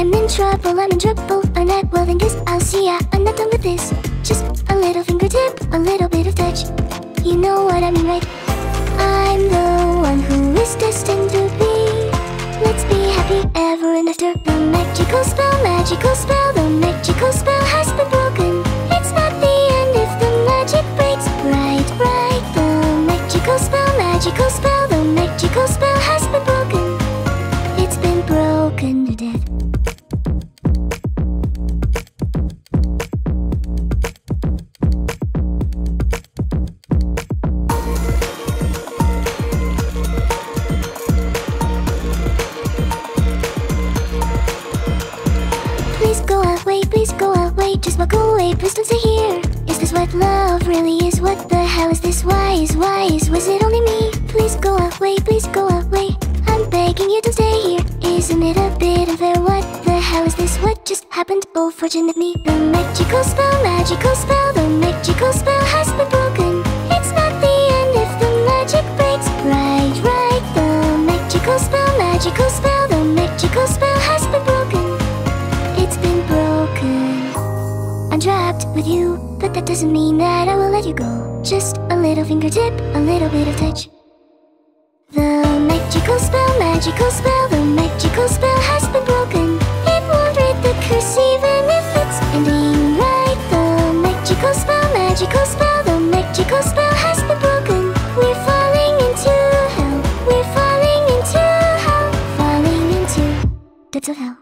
I'm in trouble, I'm in trouble. I'm not well, then guess I'll see ya. I'm not done with this. Just a little fingertip, a little bit of touch. You know what I mean, right? I'm the one who is destined to be. Let's be happy ever and after. The magical spell, magical spell, the magical spell has been broken. It's not the end if the magic breaks. Right, right, the magical spell, magical spell, the magical spell please go away, just walk away, please don't stay here. Is this what love really is? What the hell is this? Why is, why is, was it only me? Please go away, please go away. I'm begging you to stay here. Isn't it a bit unfair? What the hell is this? What just happened? Oh, fortunate me. The magical spell, magical spell, the magical spell has been broken. It's not the end if the magic breaks. Right, right, the magical spell, magical spell, the magical spell has been broken. trapped with you But that doesn't mean that I will let you go. Just a little fingertip, a little bit of touch. The magical spell, magical spell The magical spell has been broken. It won't break the curse even if it's ending right? The magical spell, magical spell The magical spell has been broken. We're falling into hell We're falling into hell Falling into bits of hell.